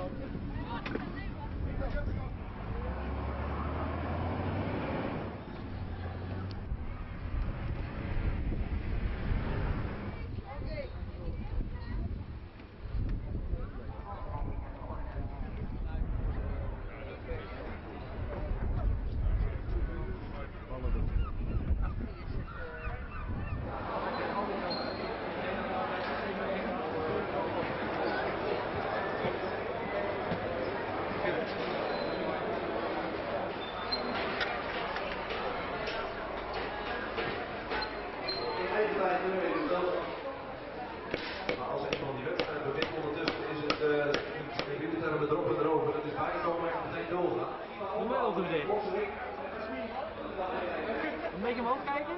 Welcome. Een beetje omhoog kijken.